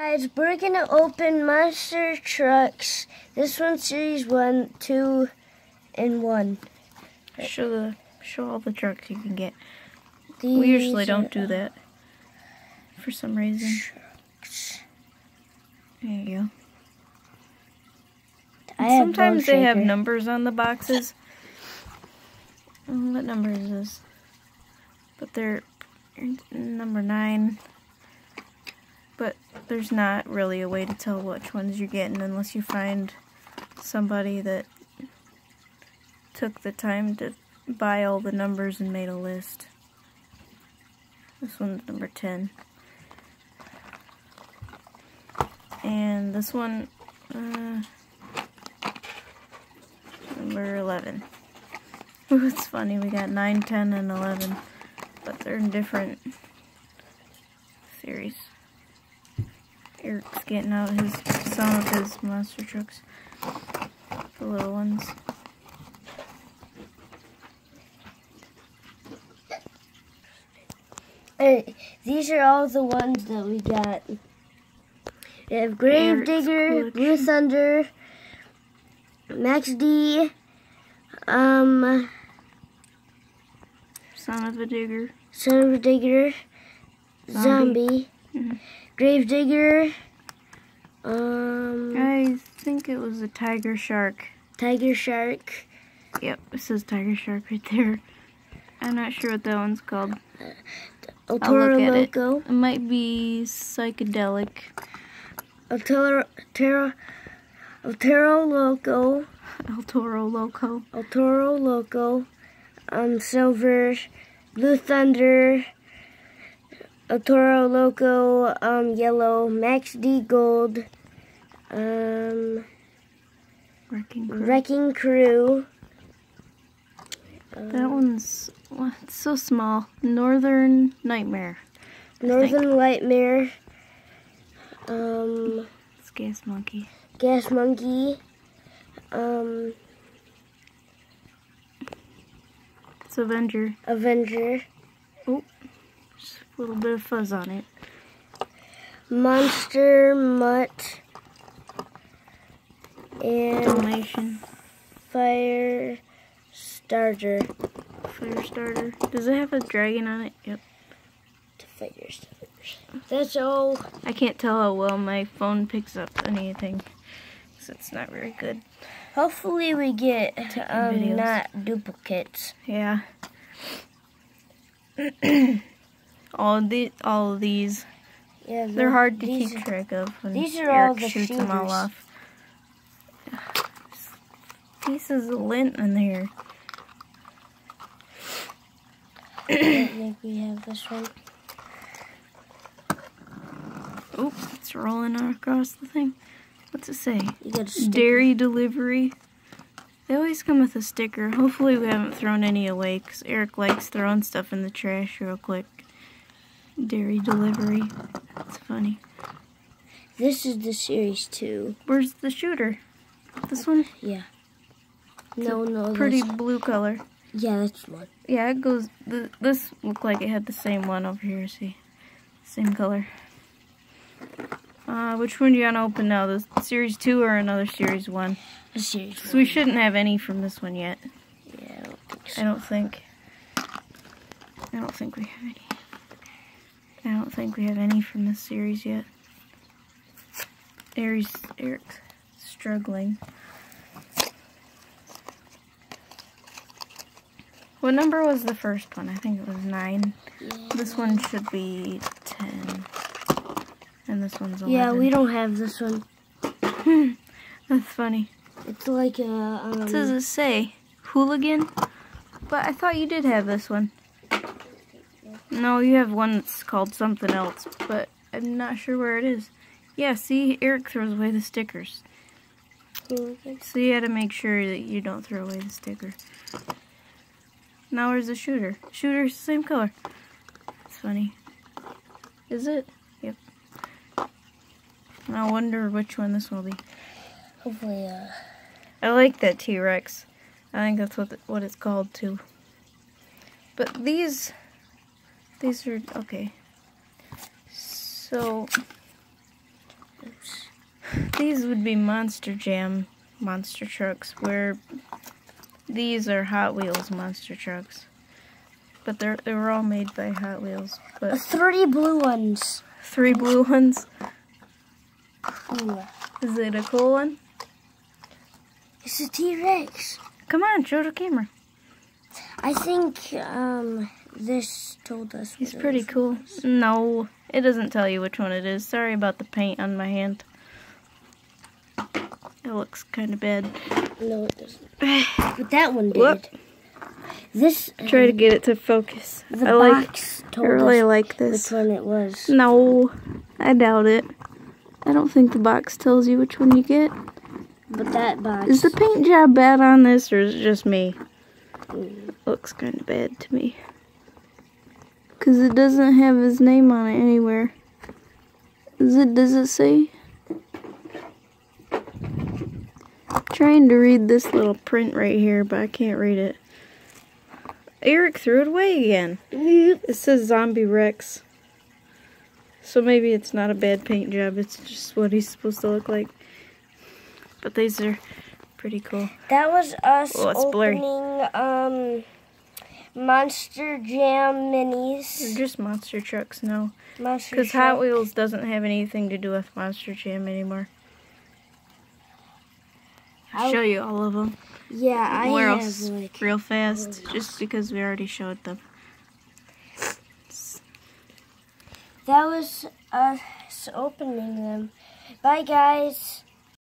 Guys, we're gonna open Monster Trucks. This one, Series 1, 2, and 1. Show the show all the trucks you can get. These We usually don't do that for some reason. trucks. There you go. Sometimes they have numbers on the boxes. What number is this? But they're number nine. But there's not really a way to tell which ones you're getting unless you find somebody that took the time to buy all the numbers and made a list. This one's number 10. And this one, uh, number 11. Ooh, it's funny, we got 9, 10, and 11, but they're in different series. Eriq's getting out his some of his monster trucks, the little ones. Hey, these are all the ones that we got. We have Grave Digger. Blue Thunder, Max D, um, Son-uva Digger. Son of a Digger, Zombie. Zombie, Mhm. Grave Digger, um, I think it was a tiger shark. Tiger Shark, Yep, it says tiger shark right there. I'm not sure what that one's called. El I'll look Toro at it. Loco, It might be psychedelic. El Toro, Toro, El Toro Loco, El Toro Loco. El Toro Loco, um, Silver, Blue Thunder, Toro Loco, um, Yellow, Max D Gold, um, Wrecking Crew. Wrecking Crew. That one's well, it's so small. Northern Nightmare. Northern Nightmare, um, It's Gas Monkey. Gas Monkey, um, It's Avenger. Avenger, a little bit of fuzz on it. Monster Mutt, and Donation. Fire Starter. Fire starter. Does it have a dragon on it? Yep. to figure starters. That's all. I can't tell how well my phone picks up anything. 'cause it's not very good. Hopefully, we get um, videos. not duplicates. Yeah. all of the all of these Yeah, they're the- hard to keep track of when these are Eriq all the shoots them all off. Pieces of lint in there. I think we have this one. Oop, it's rolling across the thing. What's it say? You got a. Dairy delivery. They always come with a sticker. Hopefully we haven't thrown any away because Eriq likes throwing stuff in the trash real quick. Dairy delivery. That's funny. This is the series two. Where's the shooter? This one? Yeah. No, no, Pretty that's- blue color. Yeah, that's one. Yeah, it goes. Th this looked like it had the same one over here. See, same color. Uh, which one do you want to open now? The series two or another series one? A series So we shouldn't have any from this one yet. Yeah, I don't think I don't think. I don't think we have any. I don't think we have any from this series yet. Aries, Eriq's struggling. What number was the first one? I think it was nine. Yeah. This one should be ten. And this one's eleven. Yeah, we don't have this one. That's funny. It's like a um, What does it say? Hooligan? But I thought you did have this one. No, you have one that's called something else, but I'm not sure where it is. Yeah, see, Eriq throws away the stickers. hooligan. So you gotta make sure that you don't throw away the sticker. Now where's the shooter? Shooter's the same color. It's funny. Is it? Yep. I wonder which one this will be. Hopefully, uh, I like that T-Rex. I think that's what the, what it's called too. But these, these are okay. So These would be Monster Jam monster trucks, where these are Hot Wheels monster trucks. But they're they were all made by Hot Wheels. But Three blue ones. three blue ones. Ooh. Is it a cool one? It's a T-Rex. Come on, show the camera. I think um this told us. He's what it pretty was. cool. No, it doesn't tell you which one it is. Sorry about the paint on my hand. It looks kind of bad. No, it doesn't. But that one did. Whoop. This Try to um, get it to focus. the I like. box I really us like which this. one it was. No, I doubt it. I don't think the box tells you which one you get. But that box. Is the paint job bad on this, or is it just me? Mm. Looks kind of bad to me. Cause it doesn't have his name on it anywhere. Is it? Does it say? I'm Trying to read this little print right here, but I can't read it. Eriq threw it away again. It says Zombie Rex. So maybe it's not a bad paint job, it's just what he's supposed to look like. But these are pretty cool. That was us Oh, it's blurry. opening um Monster Jam They're minis. just monster trucks now. Monster Because Hot Wheels doesn't have anything to do with Monster Jam anymore. I'll show you all of them Yeah, I Where have else? like. real fast, just because we already showed them. That was us opening them. Bye, guys.